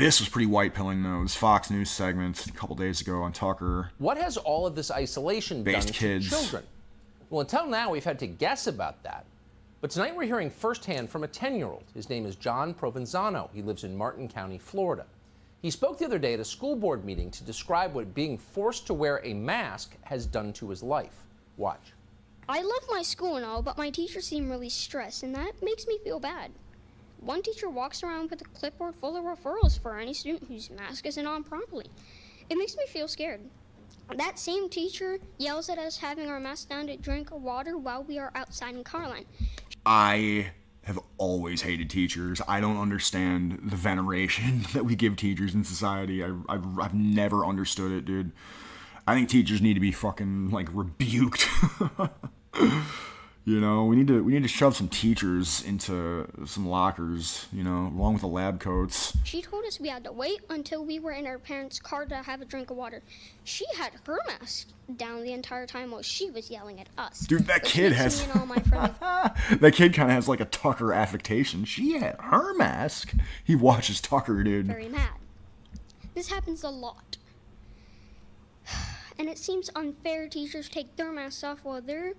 This was pretty white pilling though. This Fox News segment a couple days ago on Tucker. What has all of this isolation Based done kids. to children? Well, until now, we've had to guess about that. But tonight we're hearing firsthand from a 10 year old. His name is John Provenzano. He lives in Martin County, Florida. He spoke the other day at a school board meeting to describe what being forced to wear a mask has done to his life. Watch. I love my school and all, but my teachers seem really stressed, and that makes me feel bad. One teacher walks around with a clipboard full of referrals for any student whose mask isn't on properly. It makes me feel scared. That same teacher yells at us having our mask down to drink water while we are outside in Carline. I have always hated teachers. I don't understand the veneration that we give teachers in society. I, I've, I've never understood it, dude. I think teachers need to be fucking like rebuked. you know, we need to we need to shove some teachers into some lockers. You know, along with the lab coats. She told us we had to wait until we were in our parents' car to have a drink of water. She had her mask down the entire time while she was yelling at us. Dude, that which kid has- all my that kid kind of has like a Tucker affectation. She had her mask. He watches Tucker, dude. very mad. This happens a lot. And it seems unfair teachers take their masks off while they're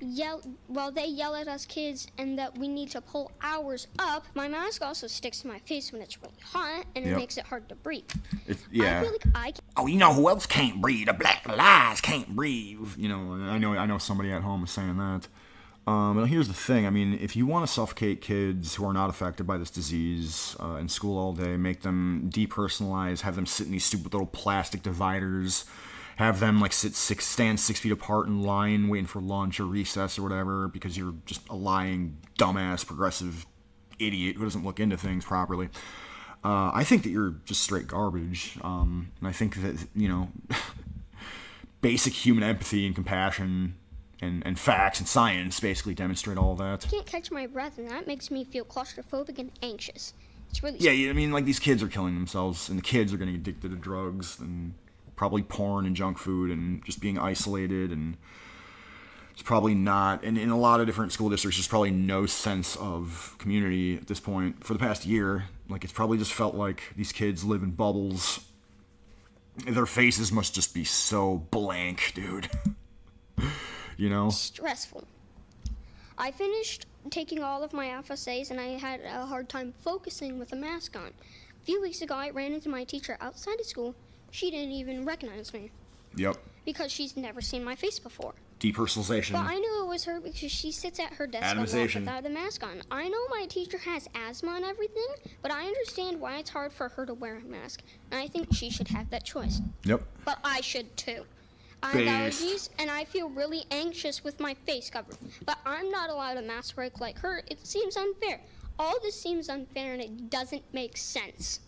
yell while they yell at us kids and that we need to pull ours up. My mask also sticks to my face when it's really hot and it Yep. makes it hard to breathe. If, I yeah. like oh, you know who else can't breathe? The Black Lives can't breathe. You know, I know, I know somebody at home is saying that. Um, but here's the thing. I mean, if you want to suffocate kids who are not affected by this disease uh, in school all day, make them depersonalize, have them sit in these stupid little plastic dividers, have them like sit six, stand six feet apart in line, waiting for lunch or recess or whatever, because you're just a lying, dumbass, progressive idiot who doesn't look into things properly. Uh, I think that you're just straight garbage. Um, and I think that, you know, basic human empathy and compassion and, and facts and science basically demonstrate all that. I can't catch my breath and that makes me feel claustrophobic and anxious. It's really Yeah, yeah, I mean, like these kids are killing themselves, and the kids are getting addicted to drugs and probably porn and junk food and just being isolated. And it's probably not, and in a lot of different school districts, there's probably no sense of community at this point for the past year. Like, it's probably just felt like these kids live in bubbles. Their faces must just be so blank, dude. you know? stressful. I finished taking all of my FSAs and I had a hard time focusing with a mask on. A few weeks ago, I ran into my teacher outside of school. She didn't even recognize me Yep. because she's never seen my face before. Depersonalization. But I knew it was her because she sits at her desk a lot Atomization. without the mask on. I know my teacher has asthma and everything, but I understand why it's hard for her to wear a mask. And I think she should have that choice. Yep. But I should too. I have allergies and I feel really anxious with my face covered. But I'm not allowed a mask break like her. It seems unfair. All this seems unfair and it doesn't make sense.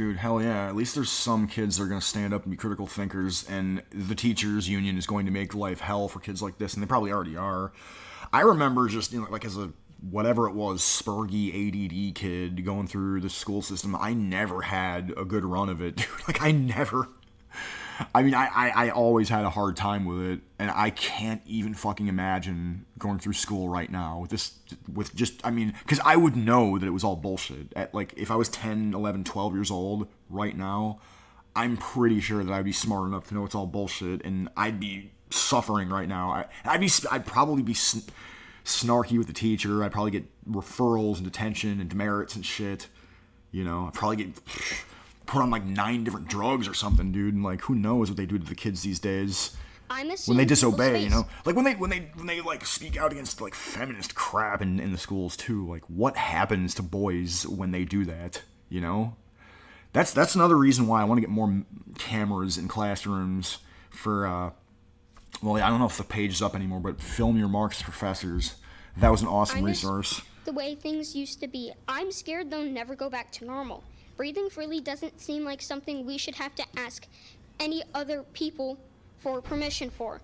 Dude, hell yeah. At least there's some kids that are going to stand up and be critical thinkers, and the teachers' union is going to make life hell for kids like this, and they probably already are. I remember just, you know, like as a whatever it was, spurgy ADD kid going through the school system, I never had a good run of it, dude. Like, I never. I mean, I, I, I always had a hard time with it, and I can't even fucking imagine going through school right now with this, with just, I mean, because I would know that it was all bullshit. At like, if I was 10, 11, 12 years old right now, I'm pretty sure that I'd be smart enough to know it's all bullshit, and I'd be suffering right now. I, I'd be, I'd probably be sn- snarky with the teacher. I'd probably get referrals and detention and demerits and shit. You know, I'd probably get put on like nine different drugs or something, dude. And like, who knows what they do to the kids these days I'm when they disobey? You know, like when they when they when they like speak out against like feminist crap in in the schools too. Like, what happens to boys when they do that? You know, that's that's another reason why I want to get more cameras in classrooms for. uh well, I don't know if the page is up anymore, but film your marks, professors. That was an awesome resource. The way things used to be. I'm scared they'll never go back to normal. Breathing freely doesn't seem like something we should have to ask any other people for permission for.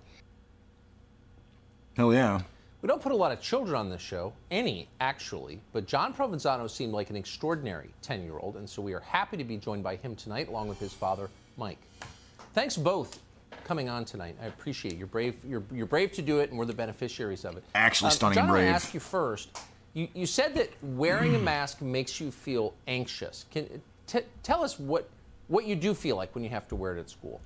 Hell yeah. We don't put a lot of children on this show, any actually, but John Provenzano seemed like an extraordinary 10 year old, and so we are happy to be joined by him tonight along with his father, Mike. Thanks both coming on tonight. I appreciate it. You're brave. You're, you're brave to do it, and we're the beneficiaries of it. Actually Um, stunning John, and I want to ask you first. You, you said that wearing a mask makes you feel anxious. Can t- tell us what what you do feel like when you have to wear it at school.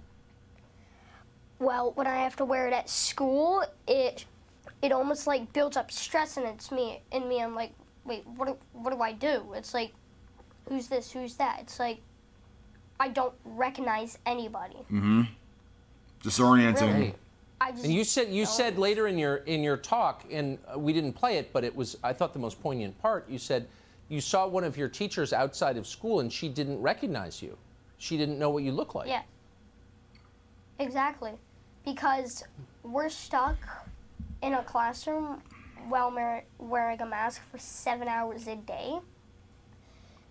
Well, when I have to wear it at school, it it almost like builds up stress and it's me in me. I'm like, wait, what do, what do I do? It's like, who's this? Who's that? It's like, I don't recognize anybody. Mm-hmm. Disorienting. Really? Just and you said you said later in your in your talk, and we didn't play it, but it was I thought the most poignant part. You said you saw one of your teachers outside of school, and she didn't recognize you. She didn't know what you look like. Yeah. Exactly. Because we're stuck in a classroom while wearing a mask for seven hours a day.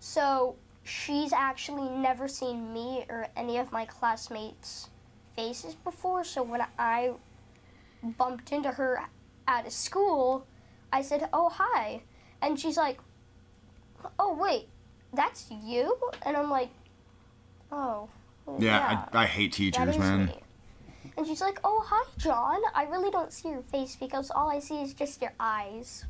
So she's actually never seen me or any of my classmates' faces before. So when I bumped into her at a school, I said, Oh, hi. And she's like, Oh, wait, that's you? And I'm like, Oh. Yeah, I, I hate teachers, man. me. And she's like, "Oh, hi, John. I really don't see your face because all I see is just your eyes."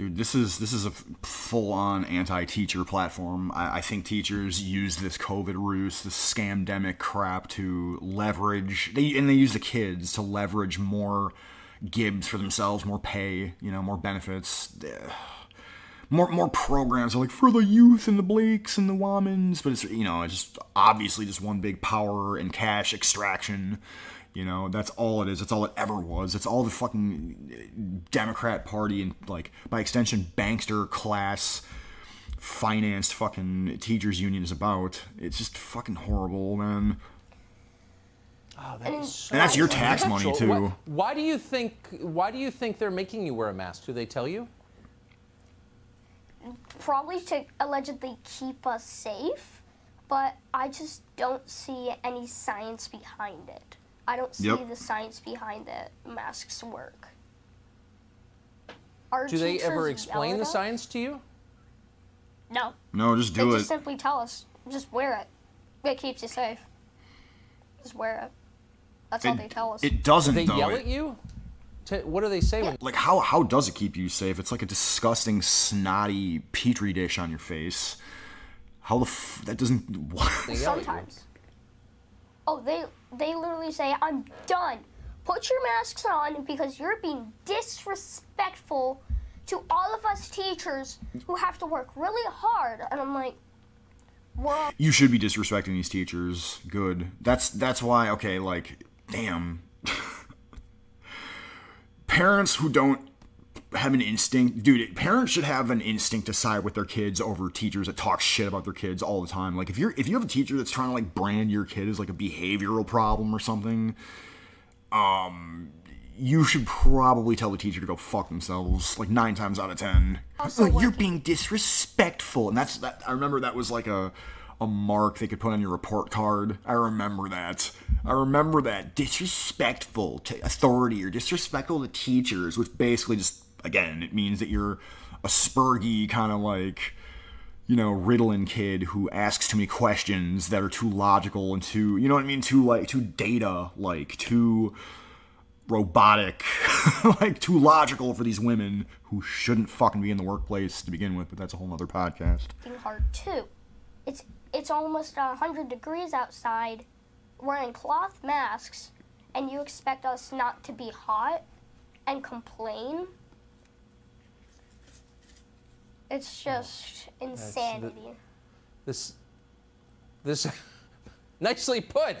Dude, this is this is a full-on anti-teacher platform. I, I think teachers use this COVID ruse, this scamdemic crap, to leverage. They and they use the kids to leverage more gibs for themselves, more pay, you know, more benefits, more more programs. Like for the youth and the Blakes and the Womans, but it's you know it's just obviously just one big power and cash extraction. You know, that's all it is. That's all it ever was. It's all the fucking Democrat Party and, like, by extension, bankster class financed fucking teachers union is about. It's just fucking horrible, man. Oh, that And so And that's your tax money too. what- why do you think? Why do you think they're making you wear a mask? Do they tell you? Probably to allegedly keep us safe, but I just don't see any science behind it. I don't see Yep. the science behind the masks work. Our Do they ever explain the science to you? No, No, just do they do just simply tell us, just wear it. It keeps you safe. Just wear it. That's all they tell us. It doesn't they though. yell It- at you? To, what do they say when? like how how does it keep you safe? It's like a disgusting snotty petri dish on your face. How the f- that doesn't They yell at you? Sometimes. Oh, they they literally say, "I'm done. Put your masks on because you're being disrespectful to all of us teachers who have to work really hard." And I'm like, "Well, you should be disrespecting these teachers. Good. That's that's why. Okay, like, damn. parents who don't have an instinct, dude. Parents should have an instinct to side with their kids over teachers that talk shit about their kids all the time. Like, if you're if you have a teacher that's trying to like brand your kid as like a behavioral problem or something, um. You should probably tell the teacher to go fuck themselves, like nine times out of ten. Also Like, you're being disrespectful, and that's that. I remember that was like a a mark they could put on your report card. I remember that. I remember that disrespectful to authority or disrespectful to teachers, which basically just again it means that you're a spurgy kind of like you know Ritalin kid who asks too many questions that are too logical and too you know what I mean too like too data like too robotic like too logical for these women who shouldn't fucking be in the workplace to begin with but that's a whole nother podcast hard too. It's it's almost hundred degrees outside, wearing cloth masks, and you expect us not to be hot and complain." It's just insanity. This, this, nicely put,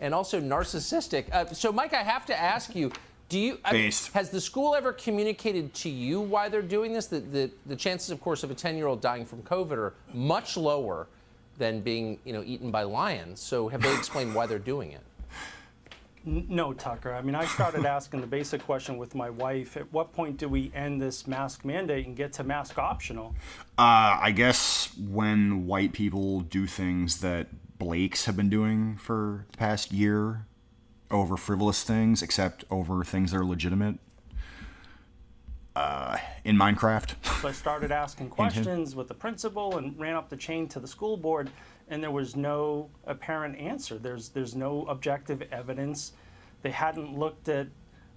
and also narcissistic. Uh, so, Mike, I have to ask you: Do you I mean, has the school ever communicated to you why they're doing this? The, the the chances, of course, of a ten-year-old dying from COVID are much lower than being, you know, eaten by lions. So, have they explained why they're doing it? No, Tucker. I mean, I started asking the basic question with my wife at what point do we end this mask mandate and get to mask optional? Uh, I guess when white people do things that Blakes have been doing for the past year over frivolous things, except over things that are legitimate. Uh, in Minecraft. So I started asking questions with the principal and ran up the chain to the school board, and there was no apparent answer. There's there's no objective evidence. They hadn't looked at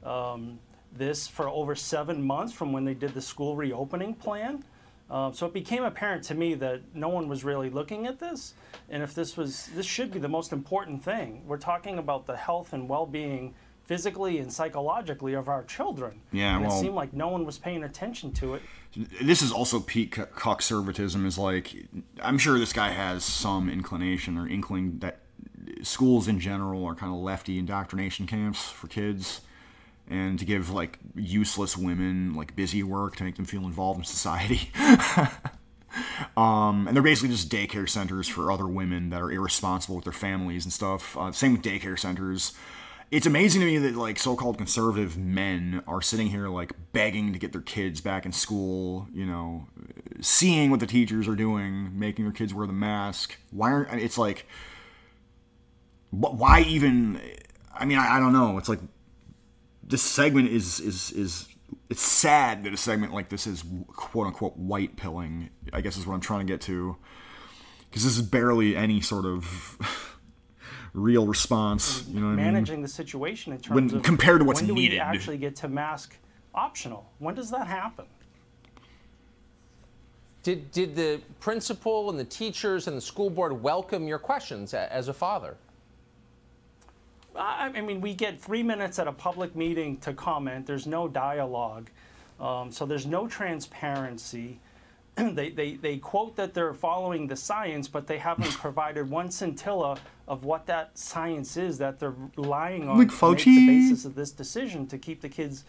um, this for over seven months from when they did the school reopening plan. Uh, so it became apparent to me that no one was really looking at this, and if this was, this should be the most important thing. We're talking about the health and well-being, physically and psychologically, of our children. Yeah, and well- it seemed like no one was paying attention to it. this is also peak conservatism is like i'm sure this guy has some inclination or inkling that schools in general are kind of lefty indoctrination camps for kids and to give like useless women like busy work to make them feel involved in society um, and they're basically just daycare centers for other women that are irresponsible with their families and stuff uh, same with daycare centers it's amazing to me that like so-called conservative men are sitting here like begging to get their kids back in school you know seeing what the teachers are doing making their kids wear the mask. Why aren't it's like why even i mean i, I don't know. It's like this segment is is is it's sad that a segment like this is quote unquote white pilling i guess is what i'm trying to get to because this is barely any sort of real response you know what i mean managing the situation in terms When- of compared to what's when do needed. we actually get to mask optional? When does that happen? Did, did the principal and the teachers and the school board welcome your questions as a father? I I mean, we get three minutes at a public meeting to comment. There's no dialogue. Um, so there's no transparency. they, they, they quote that they're following the science, but they haven't provided one scintilla of what that science is that they're relying on Like to make the basis of this decision to keep the kids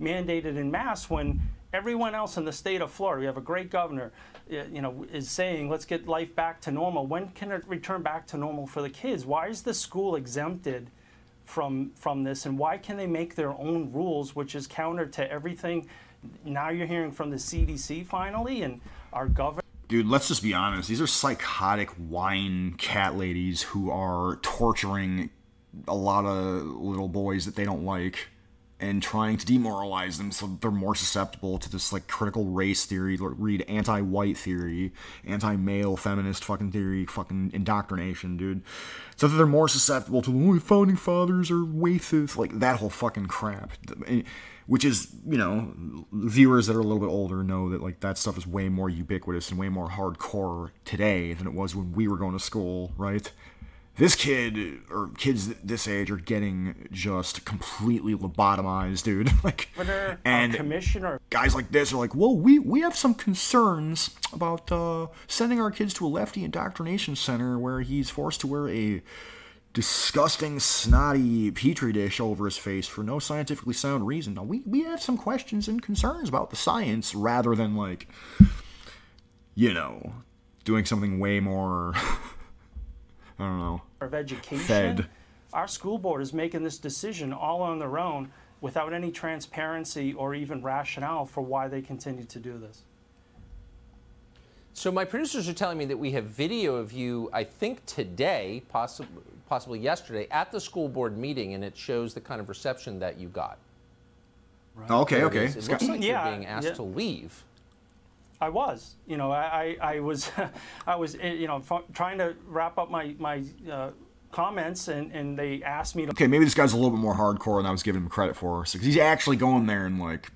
mandated in mass when everyone else in the state of Florida, we have a great governor, you know, is saying let's get life back to normal. When can it return back to normal for the kids? Why is the school exempted from from this, and why can they make their own rules, which is counter to everything? Now you're hearing from the CDC finally, and our governor. Dude, let's just be honest. These are psychotic wine cat ladies who are torturing a lot of little boys that they don't like and trying to demoralize them so they're more susceptible to this like critical race theory, read anti-white theory, anti-male feminist fucking theory, fucking indoctrination, dude. So that they're more susceptible to the founding fathers are racist, like that whole fucking crap. Which is, you know, viewers that are a little bit older know that like that stuff is way more ubiquitous and way more hardcore today than it was when we were going to school, right? This kid or kids this age are getting just completely lobotomized, dude. like, and commissioner, guys like this are like, well, we, we have some concerns about uh, sending our kids to a lefty indoctrination center where he's forced to wear a disgusting, snotty petri dish over his face for no scientifically sound reason. Now, we, we have some questions and concerns about the science rather than, like, you know, doing something way more, I don't know. of education. Fed. Our school board is making this decision all on their own without any transparency or even rationale for why they continue to do this. So my producers are telling me that we have video of you, I think today, possibly, possibly yesterday, at the school board meeting, and it shows the kind of reception that you got. Okay, There it okay. It It's looks got- like Yeah, you're being asked yeah. to leave. I was, you know, I, I, I was, I was, eh, you know, f- trying to wrap up my my uh, comments, and, and they asked me to okay, maybe this guy's a little bit more hardcore than I was giving him credit for. Because he's actually going there and, like,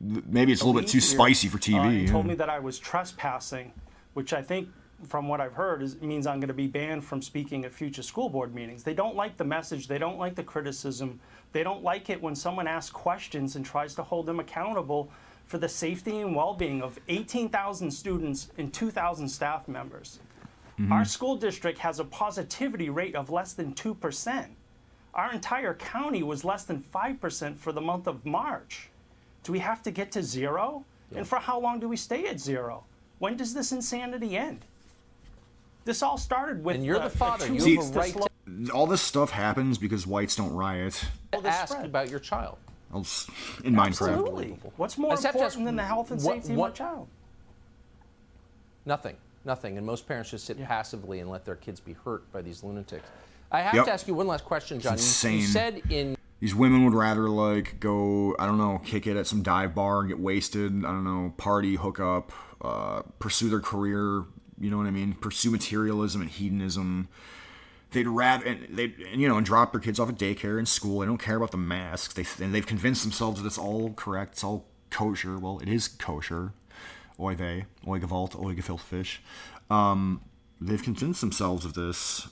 maybe it's a little bit too spicy for uh, TV. and yeah. told me that I was trespassing, which I think, from what I've heard, is means I'm going to be banned from speaking at future school board meetings. They don't like the message. They don't like the criticism. They don't like it when someone asks questions and tries to hold them accountable for the safety and well-being of 18,000 students and 2,000 staff members. Mm-hmm. Our school district has a positivity rate of less than 2%. Our entire county was less than 5% for the month of March. Do we have to get to zero? And for how long do we stay at zero? When does this insanity end? This all started with And you're the father. two You have weeks a right to all this stuff happens because whites don't riot. the ask spread. about your child. I'll s- In Minecraft. Absolutely. What's more I just have to ask, important than the health and what- safety what- of my child? Nothing, nothing. And most parents just sit Yeah. passively and let their kids be hurt by these lunatics. I have Yep. to ask you one last question, John. You- You, insane. said in These women would rather like go, I don't know, kick it at some dive bar and get wasted. I don't know, party, hook up, uh, pursue their career. You know what I mean? Pursue materialism and hedonism. They'd rather and they you know and drop their kids off at daycare and school. They don't care about the masks. They and they've convinced themselves that it's all correct. It's all kosher. Well, it is kosher. oy vey, oy gewalt, oy gefilte fish, um, they've convinced themselves of this,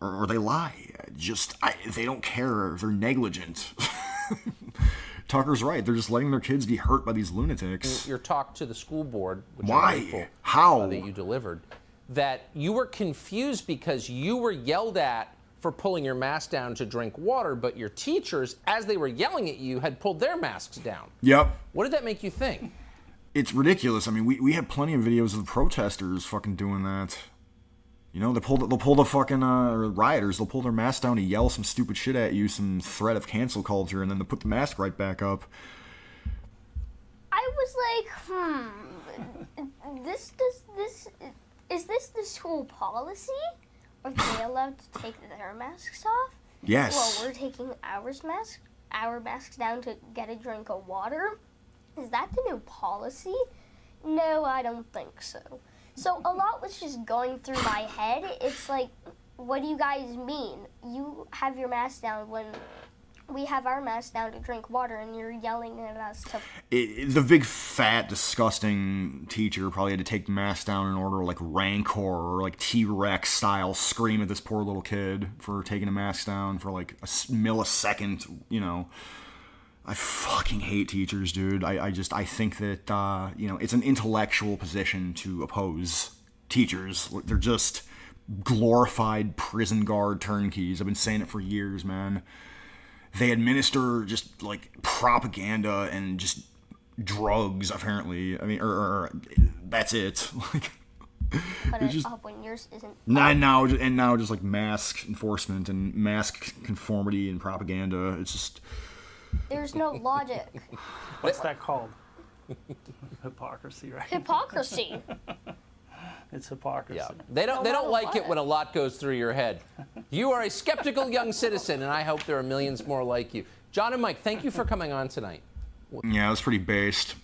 or, or they lie. Just I, they don't care. They're negligent. Tucker's right. They're just letting their kids be hurt by these lunatics. Your talk to the school board, which Why? How? uh, that you delivered, that you were confused because you were yelled at for pulling your mask down to drink water, but your teachers, as they were yelling at you, had pulled their masks down. Yep. What did that make you think? It's ridiculous. I mean, we, we have plenty of videos of the protesters fucking doing that. You know, they pull the, they'll pull the fucking uh, rioters. They'll pull their mask down to yell some stupid shit at you, some threat of cancel culture, and then they put the mask right back up. I was like, hmm, this does this is this the school policy? Are they allowed to take their masks off? Yes. Well, we're taking ours mask, our masks down to get a drink of water. Is that the new policy? No, I don't think so. So a lot was just going through my head. It's like, what do you guys mean? You have your mask down when we have our masks down to drink water, and you're yelling at us to it, the big fat disgusting teacher probably had to take the mask down in order like rancor or like t-rex style scream at this poor little kid for taking a mask down for like a millisecond you know. I fucking hate teachers dude. I, I just i think that uh, you know it's an intellectual position to oppose teachers. They're just glorified prison guard turnkeys. I've been saying it for years man they administer just like propaganda and just drugs apparently i mean or, or that's it like put it just- up when yours isn't. now, now and now just like mask enforcement and mask conformity and propaganda it's just There's no logic. What's that called? Hypocrisy, right? Hypocrisy. It's hypocrisy. Yeah. They don't they don't matter like it when a lot goes through your head. You are a skeptical young citizen, and I hope there are millions more like you. John and Mike, thank you for coming on tonight. yeah it's pretty based